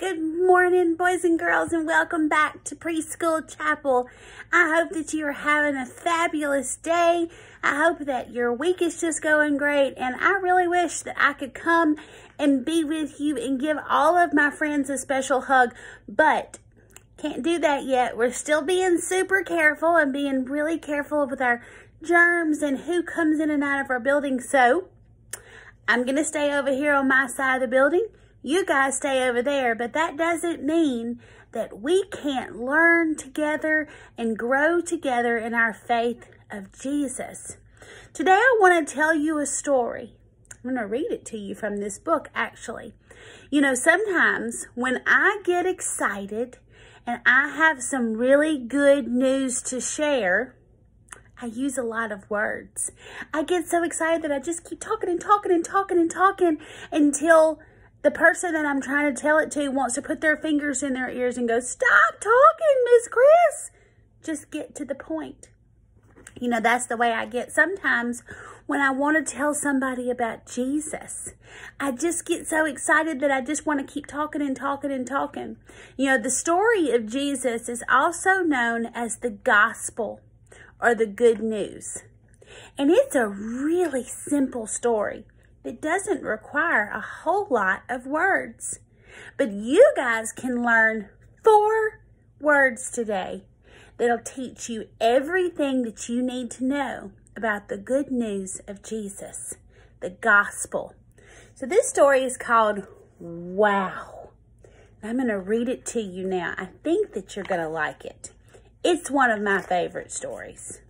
Good morning, boys and girls, and welcome back to Preschool Chapel. I hope that you are having a fabulous day. I hope that your week is just going great, and I really wish that I could come and be with you and give all of my friends a special hug, but can't do that yet. We're still being super careful and being really careful with our germs and who comes in and out of our building. So I'm going to stay over here on my side of the building you guys stay over there, but that doesn't mean that we can't learn together and grow together in our faith of Jesus. Today, I want to tell you a story. I'm going to read it to you from this book, actually. You know, sometimes when I get excited and I have some really good news to share, I use a lot of words. I get so excited that I just keep talking and talking and talking and talking until the person that I'm trying to tell it to wants to put their fingers in their ears and go, stop talking, Miss Chris. Just get to the point. You know, that's the way I get sometimes when I want to tell somebody about Jesus. I just get so excited that I just want to keep talking and talking and talking. You know, the story of Jesus is also known as the gospel or the good news. And it's a really simple story that doesn't require a whole lot of words. But you guys can learn four words today that'll teach you everything that you need to know about the good news of Jesus, the gospel. So this story is called Wow. I'm going to read it to you now. I think that you're going to like it. It's one of my favorite stories.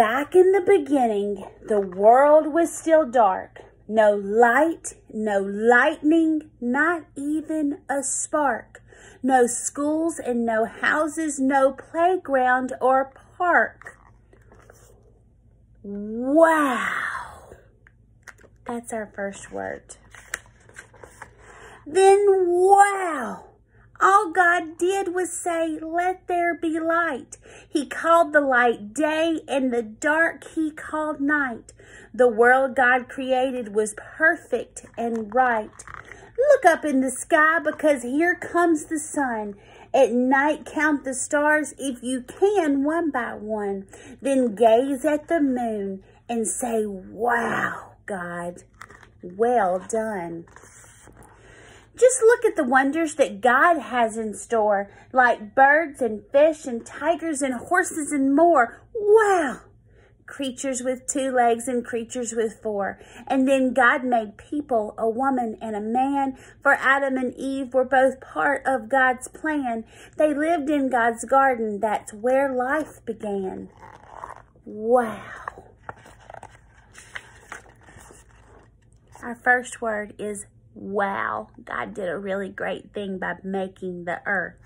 Back in the beginning, the world was still dark. No light, no lightning, not even a spark. No schools and no houses, no playground or park. Wow. That's our first word. Then wow. All God did was say, let there be light. He called the light day and the dark he called night. The world God created was perfect and right. Look up in the sky because here comes the sun. At night count the stars if you can one by one. Then gaze at the moon and say, wow, God, well done. Just look at the wonders that God has in store, like birds and fish and tigers and horses and more. Wow! Creatures with two legs and creatures with four. And then God made people, a woman and a man, for Adam and Eve were both part of God's plan. They lived in God's garden. That's where life began. Wow. Our first word is wow, God did a really great thing by making the earth.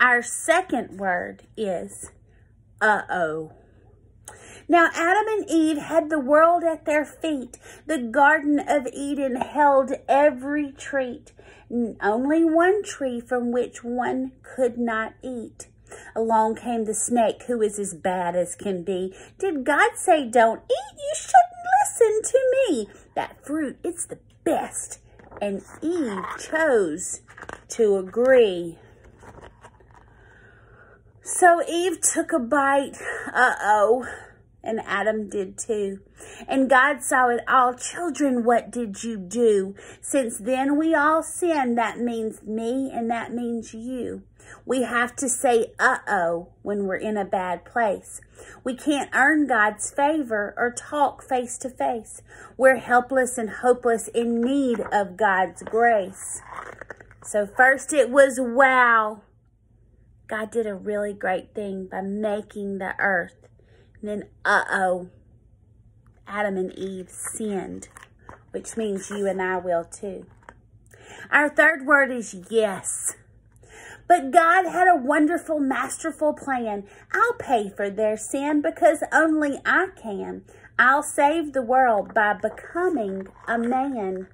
Our second word is uh-oh. Now Adam and Eve had the world at their feet. The Garden of Eden held every treat. Only one tree from which one could not eat. Along came the snake, who is as bad as can be. Did God say, don't eat? You shouldn't listen to me. That fruit, it's the best and Eve chose to agree. So Eve took a bite, uh-oh, and Adam did too. And God saw it all. Children, what did you do? Since then we all sin, that means me and that means you. We have to say uh-oh when we're in a bad place. We can't earn God's favor or talk face to face. We're helpless and hopeless in need of God's grace. So first it was wow. God did a really great thing by making the earth. And then uh-oh, Adam and Eve sinned, which means you and I will too. Our third word is yes. But God had a wonderful, masterful plan. I'll pay for their sin because only I can. I'll save the world by becoming a man.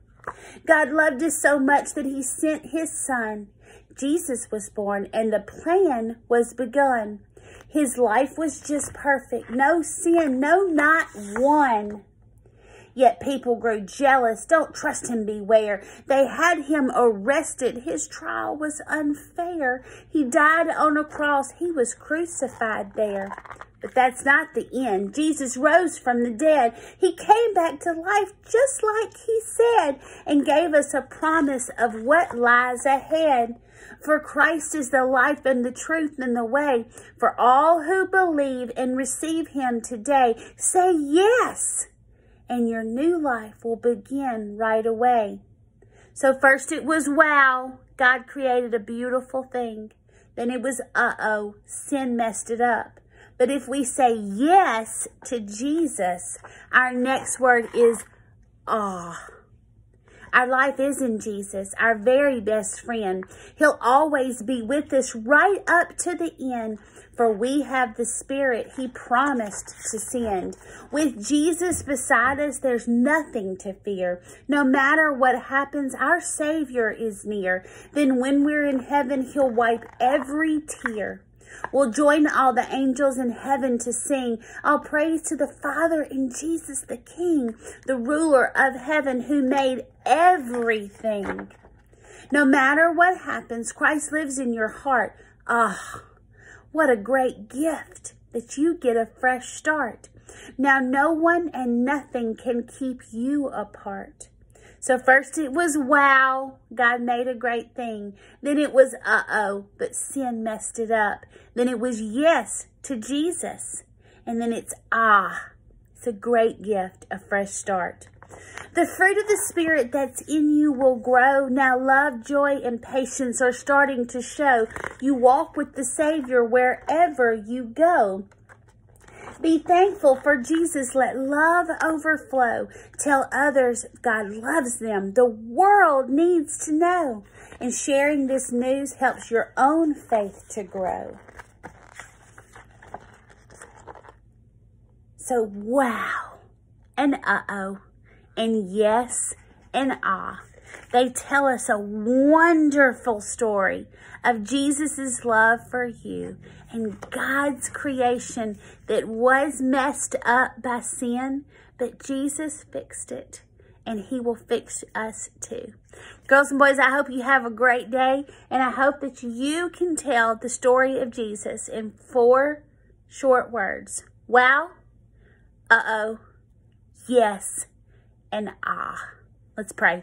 God loved us so much that he sent his son. Jesus was born and the plan was begun. His life was just perfect. No sin, no, not one. Yet people grew jealous. Don't trust him, beware. They had him arrested. His trial was unfair. He died on a cross. He was crucified there. But that's not the end. Jesus rose from the dead. He came back to life just like he said and gave us a promise of what lies ahead. For Christ is the life and the truth and the way. For all who believe and receive him today, say yes, and your new life will begin right away. So first it was wow, God created a beautiful thing. Then it was uh-oh, sin messed it up. But if we say yes to Jesus, our next word is ah. Our life is in Jesus, our very best friend. He'll always be with us right up to the end, for we have the Spirit He promised to send. With Jesus beside us, there's nothing to fear. No matter what happens, our Savior is near. Then when we're in heaven, He'll wipe every tear. We'll join all the angels in heaven to sing. All praise to the Father and Jesus the King, the ruler of heaven who made everything. No matter what happens, Christ lives in your heart. Ah, what a great gift that you get a fresh start. Now no one and nothing can keep you apart. So first it was wow, God made a great thing. Then it was uh-oh, but sin messed it up. Then it was yes to Jesus. And then it's ah, it's a great gift, a fresh start. The fruit of the Spirit that's in you will grow. Now love, joy, and patience are starting to show. You walk with the Savior wherever you go. Be thankful for Jesus. Let love overflow. Tell others God loves them. The world needs to know. And sharing this news helps your own faith to grow. So, wow, and uh-oh, and yes, and ah. They tell us a wonderful story of Jesus' love for you and God's creation that was messed up by sin, but Jesus fixed it and he will fix us too. Girls and boys, I hope you have a great day and I hope that you can tell the story of Jesus in four short words. Wow, uh-oh, yes, and ah. Let's pray.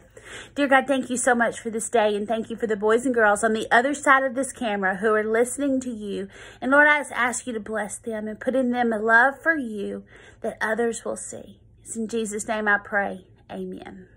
Dear God, thank you so much for this day and thank you for the boys and girls on the other side of this camera who are listening to you. And Lord, I just ask you to bless them and put in them a love for you that others will see. It's in Jesus' name I pray. Amen.